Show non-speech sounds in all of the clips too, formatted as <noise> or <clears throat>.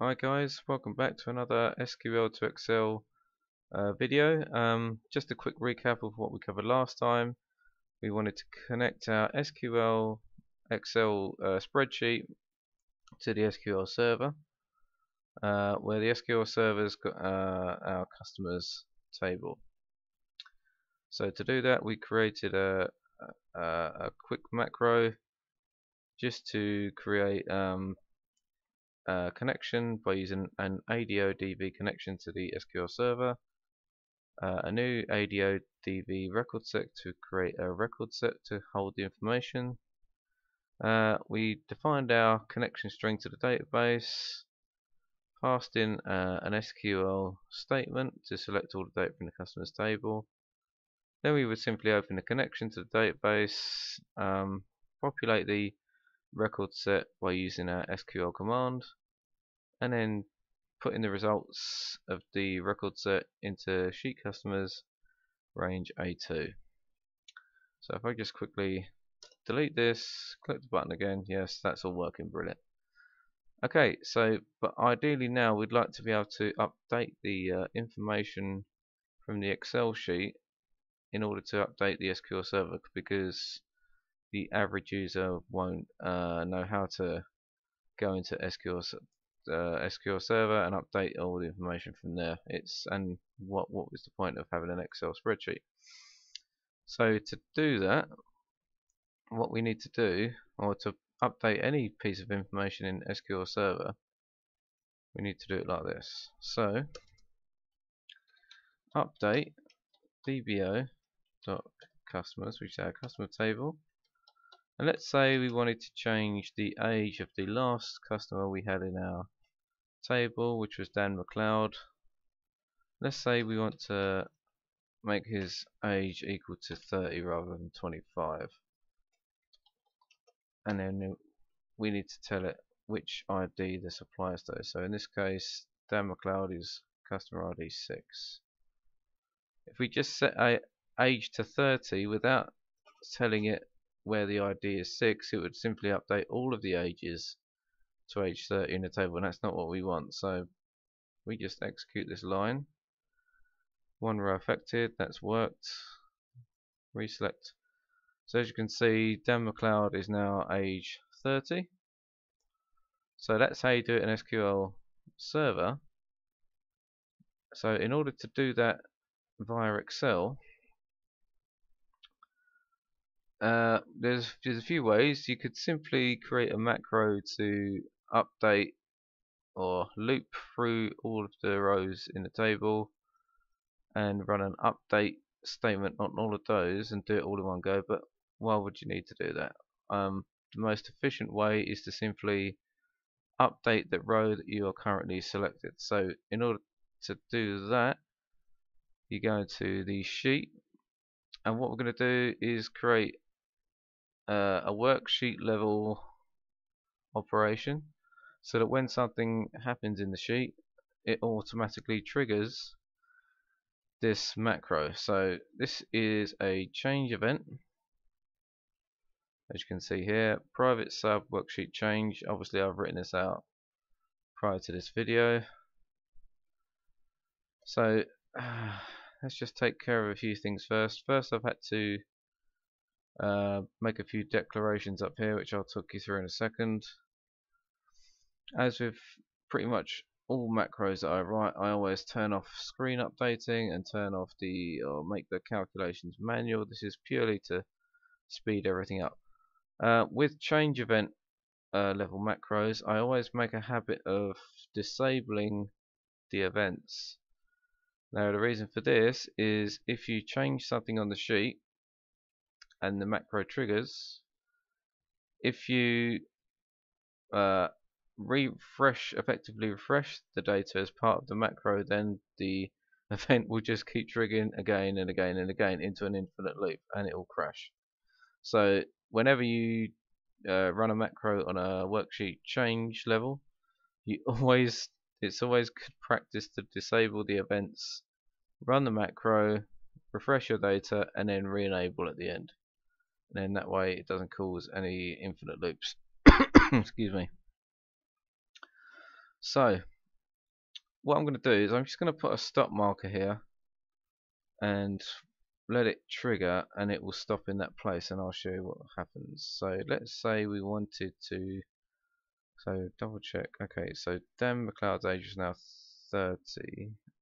Hi guys, welcome back to another SQL to Excel uh, video. Um, just a quick recap of what we covered last time. We wanted to connect our SQL Excel uh, spreadsheet to the SQL server, uh, where the SQL server's got uh, our customers table. So to do that, we created a, a, a quick macro just to create um, a connection by using an ADO-DB connection to the SQL server, uh, a new ADO-DB record set to create a record set to hold the information. Uh, we defined our connection string to the database, passed in uh, an SQL statement to select all the data from the customer's table. Then we would simply open the connection to the database, um, populate the record set by using our SQL command and then putting the results of the record set into sheet customers range A2 so if I just quickly delete this click the button again yes that's all working brilliant. Okay so but ideally now we'd like to be able to update the uh, information from the Excel sheet in order to update the SQL server because the average user won't uh, know how to go into SQL uh, SQL Server and update all the information from there. It's and what what was the point of having an Excel spreadsheet? So to do that, what we need to do, or to update any piece of information in SQL Server, we need to do it like this. So update dbo dot customers, which is our customer table, and let's say we wanted to change the age of the last customer we had in our table, which was Dan McLeod. Let's say we want to make his age equal to 30 rather than 25. And then we need to tell it which ID this applies to. So in this case, Dan McLeod is customer ID 6. If we just set age to 30 without telling it where the ID is 6 it would simply update all of the ages to age 30 in the table and that's not what we want. So we just execute this line. One row affected that's worked. Reselect. So as you can see Dan McLeod is now age 30 so that's how you do it in SQL server. So in order to do that via Excel uh, there's there's a few ways. You could simply create a macro to update or loop through all of the rows in the table and run an update statement on all of those and do it all in one go. But why would you need to do that? Um, the most efficient way is to simply update the row that you are currently selected. So in order to do that, you go into the sheet and what we're going to do is create uh, a worksheet level operation so that when something happens in the sheet it automatically triggers this macro. So this is a change event. As you can see here private sub worksheet change. Obviously I've written this out prior to this video. So uh, <sighs> let's just take care of a few things first. First I've had to uh, make a few declarations up here which I'll talk you through in a second. As with pretty much all macros that I write I always turn off screen updating and turn off the or make the calculations manual. This is purely to speed everything up. Uh, with change event uh, level macros I always make a habit of disabling the events. Now the reason for this is if you change something on the sheet and the macro triggers if you uh, refresh effectively refresh the data as part of the macro then the <laughs> event will just keep triggering again and again and again into an infinite loop and it will crash. So whenever you uh, run a macro on a worksheet change level you <laughs> always it's always good practice to disable the events run the macro refresh your data and then re-enable at the end and then that way it doesn't cause any infinite loops <coughs> excuse me So, what I'm going to do is I'm just going to put a stop marker here and let it trigger and it will stop in that place and I'll show you what happens. So let's say we wanted to, so double check, okay, so Dan McLeod's age is now 30.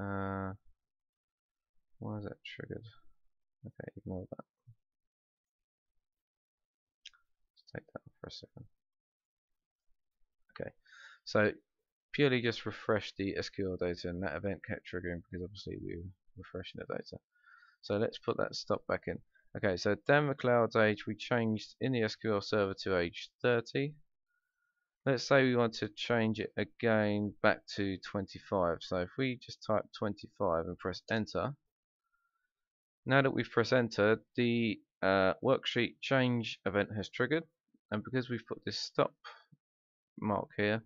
Uh, why is that triggered? Okay, ignore that. Let's take that off for a second. Okay, so purely just refresh the SQL data and that event kept triggering because obviously we were refreshing the data. So let's put that stop back in. Okay, so Dan McLeod's age we changed in the SQL server to age 30. Let's say we want to change it again back to 25. So if we just type 25 and press enter, now that we've pressed enter, the uh, worksheet change event has triggered, and because we've put this stop mark here,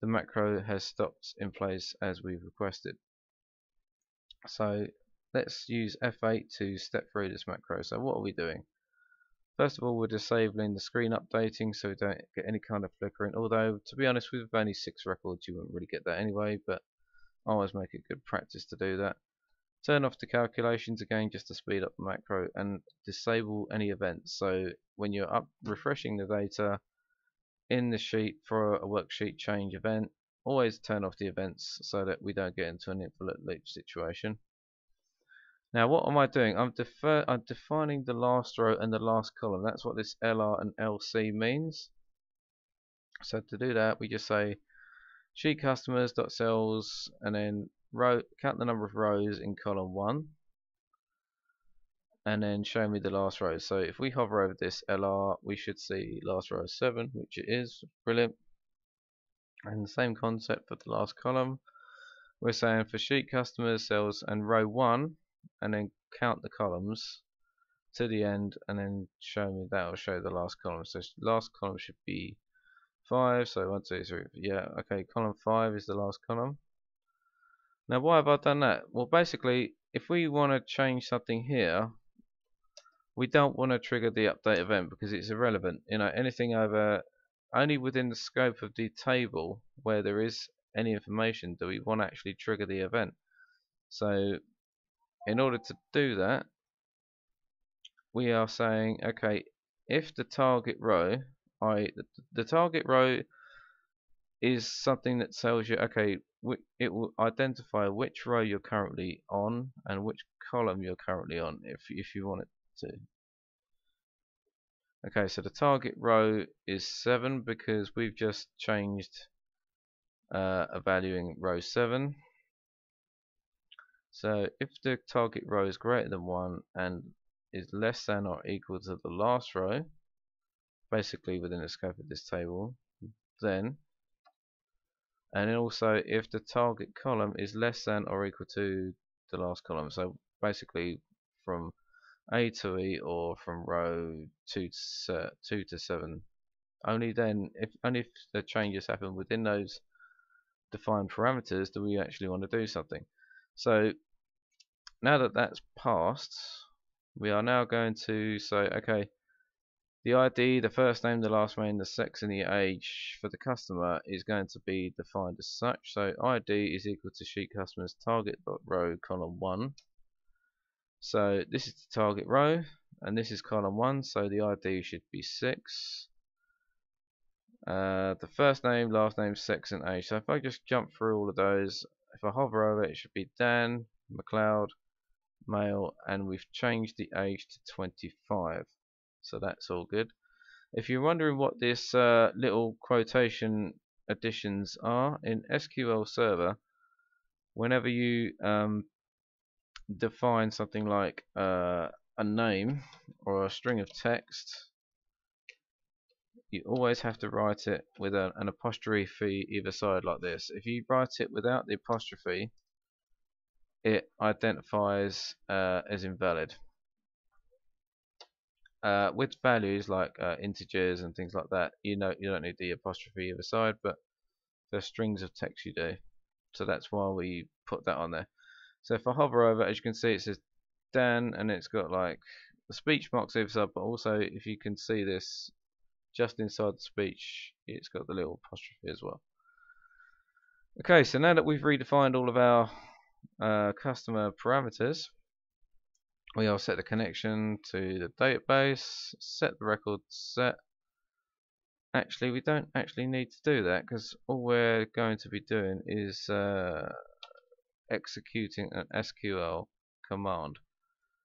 the macro has stopped in place as we've requested. So let's use F8 to step through this macro. So what are we doing? First of all, we're disabling the screen updating so we don't get any kind of flickering. Although, to be honest, with only six records, you wouldn't really get that anyway, but I always make it good practice to do that. Turn off the calculations again just to speed up the macro and disable any events. So when you're up refreshing the data in the sheet for a worksheet change event, always turn off the events so that we don't get into an infinite loop situation. Now what am I doing? I'm, defer I'm defining the last row and the last column. That's what this LR and LC means. So to do that we just say sheet customers and then row count the number of rows in column 1 and then show me the last row. So if we hover over this LR, we should see last row 7, which it is. Brilliant. And the same concept for the last column. We're saying for sheet customers, cells, and row 1, and then count the columns to the end, and then show me that will show the last column. So last column should be 5. So 1, 2, 3, yeah, okay, column 5 is the last column. Now why have I done that? Well basically if we want to change something here we don't want to trigger the update event because it's irrelevant. You know, anything over only within the scope of the table where there is any information do we want to actually trigger the event. So in order to do that we are saying okay if the target row I the, the target row is something that tells you okay it will identify which row you're currently on and which column you're currently on if if you want it to. Okay, so the target row is 7 because we've just changed uh, a value in row 7. So if the target row is greater than 1 and is less than or equal to the last row, basically within the scope of this table, then and also if the target column is less than or equal to the last column. So basically from a to E or from row 2 to, 2 to 7. Only then, if only if the changes happen within those defined parameters do we actually want to do something. So now that that's passed, we are now going to say, okay, the ID, the first name, the last name, the sex and the age for the customer is going to be defined as such. So ID is equal to sheet customers target row column 1 so this is the target row and this is column 1 so the ID should be 6. Uh, the first name, last name, sex and age. So if I just jump through all of those, if I hover over it, it should be Dan, McLeod, male and we've changed the age to 25. So that's all good. If you're wondering what this uh, little quotation additions are in SQL Server, whenever you um, define something like uh, a name or a string of text, you always have to write it with a, an apostrophe either side like this. If you write it without the apostrophe, it identifies uh, as invalid. Uh, with values like uh, integers and things like that, you know you don't need the apostrophe either side, but for strings of text you do. So that's why we put that on there. So if I hover over, as you can see, it says Dan, and it's got like the speech marks either side, but also if you can see this just inside the speech, it's got the little apostrophe as well. Okay, so now that we've redefined all of our uh, customer parameters, we'll set the connection to the database, set the record set. Actually, we don't actually need to do that because all we're going to be doing is uh, executing an SQL command.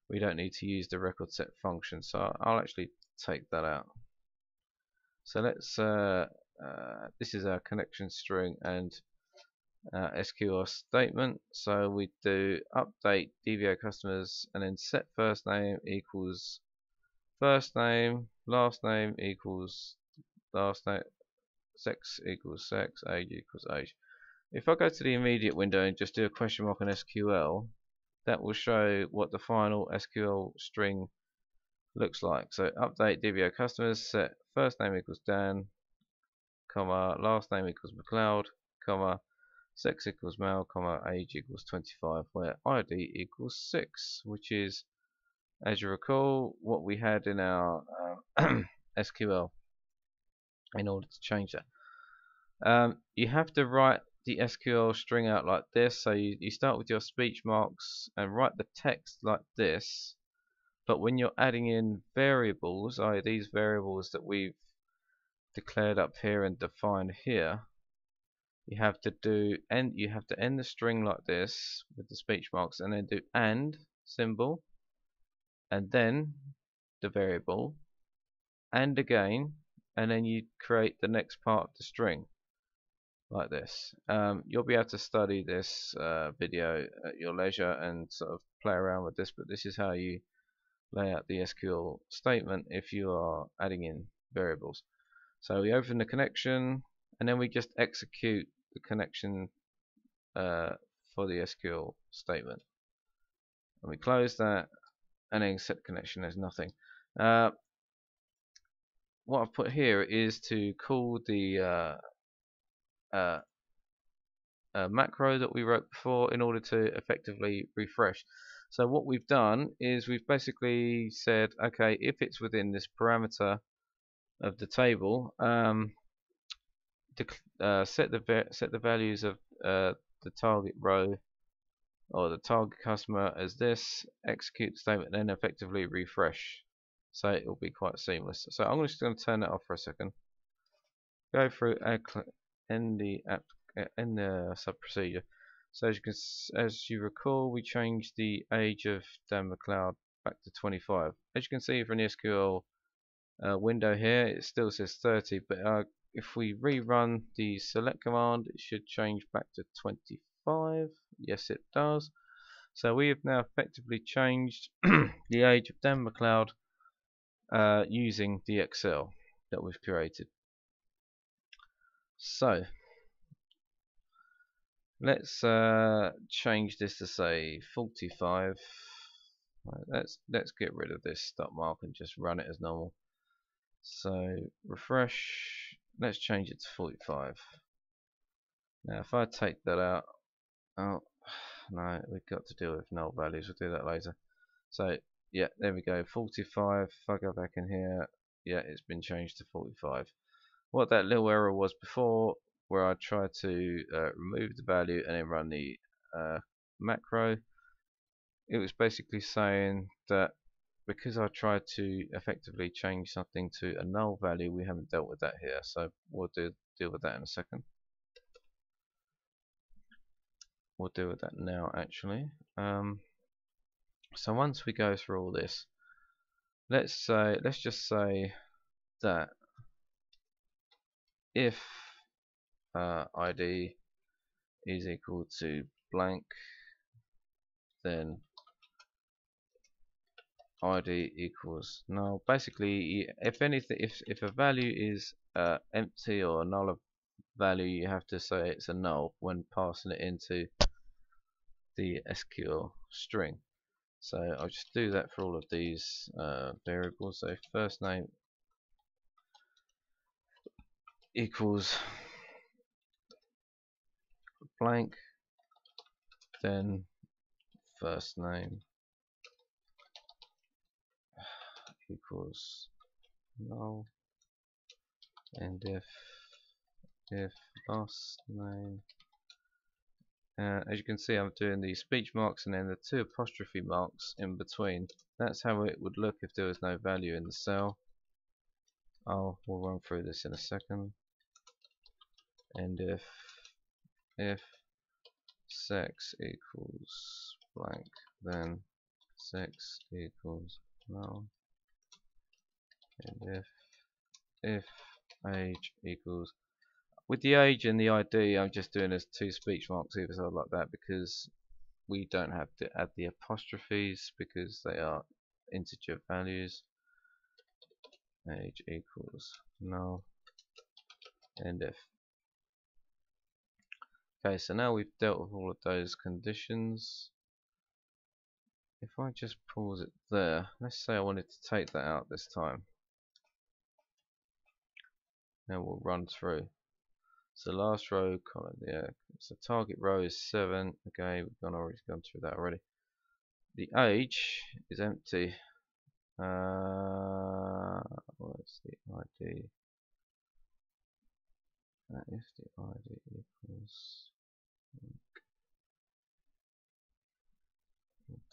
We don't need to use the record set function, so I'll actually take that out. So let's, uh, uh, this is our connection string and uh, SQL statement. So we do update dbo customers and then set first name equals first name, last name equals last name, sex equals sex, age equals age. If I go to the immediate window and just do a question mark on SQL, that will show what the final SQL string looks like. So update dbo customers, set first name equals Dan, comma, last name equals McLeod, comma, sex equals male, comma, age equals 25, where ID equals 6, which is, as you recall, what we had in our uh, <clears throat> SQL in order to change that. Um, you have to write the SQL string out like this, so you, you start with your speech marks and write the text like this, but when you're adding in variables, i.e. these variables that we've declared up here and defined here, you have to do end you have to end the string like this with the speech marks and then do and symbol and then the variable and again and then you create the next part of the string like this. Um, you'll be able to study this uh, video at your leisure and sort of play around with this but this is how you lay out the SQL statement if you are adding in variables. So we open the connection and then we just execute the connection uh, for the SQL statement. And we close that and then set connection as nothing. Uh, what I've put here is to call the uh, uh, uh, macro that we wrote before in order to effectively refresh. So what we've done is we've basically said, okay, if it's within this parameter of the table, um, uh, set the set the values of uh, the target row or the target customer as this, execute the statement, and then effectively refresh. So it will be quite seamless. So I'm just going to turn that off for a second. Go through in the app in the sub procedure. So as you can, as you recall, we changed the age of Dan McLeod back to 25. As you can see from the SQL uh, window here, it still says 30, but uh, if we rerun the select command it should change back to 25 yes it does. So we have now effectively changed <clears throat> the age of Dan McLeod uh, using the Excel that we've created. So let's uh, change this to say 45 right, let's let's get rid of this stop mark and just run it as normal. So refresh let's change it to 45 now if I take that out oh <sighs> no we've got to deal with null values. We'll do that later. So yeah there we go. 45 if I go back in here yeah it's been changed to 45 what that little error was before where I tried to uh, remove the value and then run the uh, macro it was basically saying that because I tried to effectively change something to a null value, we haven't dealt with that here. So we'll do, deal with that in a second. We'll deal with that now, actually. Um, so once we go through all this, let's say, let's just say that if uh, ID is equal to blank, then id equals null. Basically, if anything, if if a value is uh, empty or null value, you have to say it's a null when passing it into the SQL string. So I'll just do that for all of these uh, variables. So first name equals blank, then first name equals null. And if if last name uh, as you can see I'm doing the speech marks and then the two apostrophe marks in between. That's how it would look if there was no value in the cell. I'll we'll run through this in a second. And if if sex equals blank then sex equals null and if if age equals with the age and the ID I'm just doing as two speech marks either side like that because we don't have to add the apostrophes because they are integer values. Age equals null. And if okay so now we've dealt with all of those conditions. If I just pause it there let's say I wanted to take that out this time now we'll run through. So last row column yeah so target row is 7 okay we've gone already gone through that already. The age is empty. Uh, what's the ID uh, if the ID equals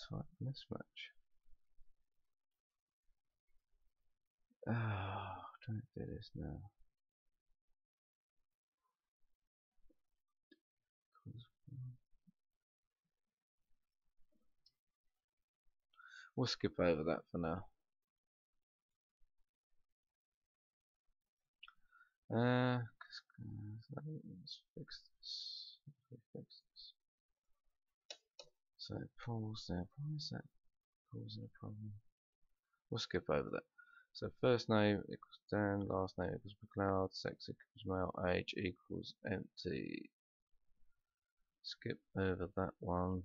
type mismatch. Ah oh, don't do this now We'll skip over that for now. Uh, let's fix this. Fix this. So pause there. Why is that causing a problem? We'll skip over that. So first name equals Dan, last name equals McLeod, sex equals male, age equals empty. Skip over that one.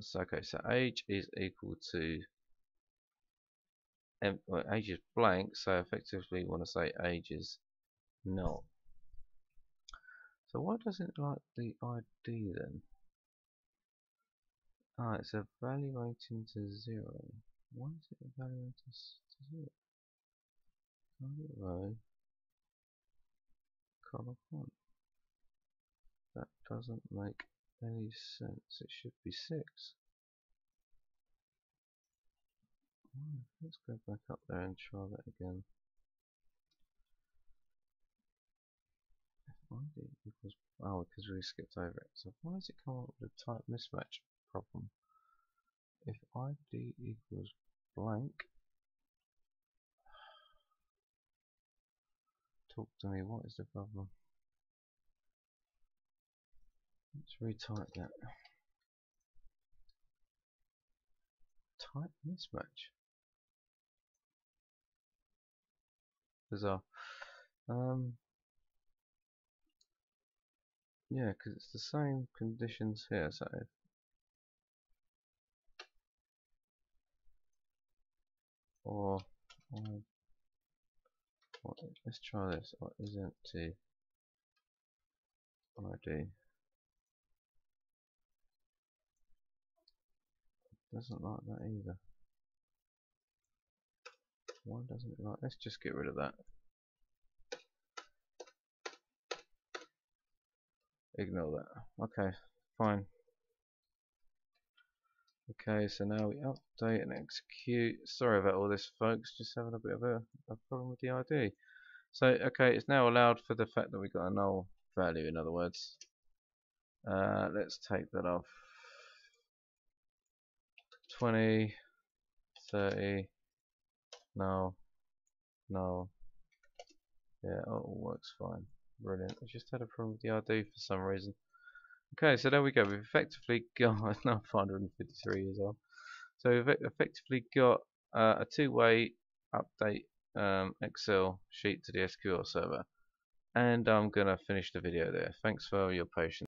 So okay, so age is equal to well, age is blank, so effectively we want to say age is null. So why doesn't it like the ID then? Ah, it's evaluating to zero. Why is it evaluating to zero? Target row, column one. That doesn't make any sense. It should be six. Hmm, let's go back up there and try that again. ID equals oh because we skipped over it. So why does it come up with a type mismatch problem? If ID equals blank talk to me, what is the problem? Let's retype that. Type mismatch. bizarre. Um, yeah, because it's the same conditions here, so or, or let's try this. What is empty ID? Doesn't like that either. Why doesn't it like? Let's just get rid of that. Ignore that. Okay, fine. Okay, so now we update and execute. Sorry about all this, folks. Just having a bit of a, a problem with the ID. So, okay, it's now allowed for the fact that we got a null value, in other words. Uh, let's take that off. 20, 30, no. No. Yeah, it all works fine. Brilliant. I just had a problem with the ID for some reason. Okay, so there we go. We've effectively <laughs> got, now 553 years old. So we've effectively got uh, a two-way update um, Excel sheet to the SQL server. And I'm going to finish the video there. Thanks for your patience.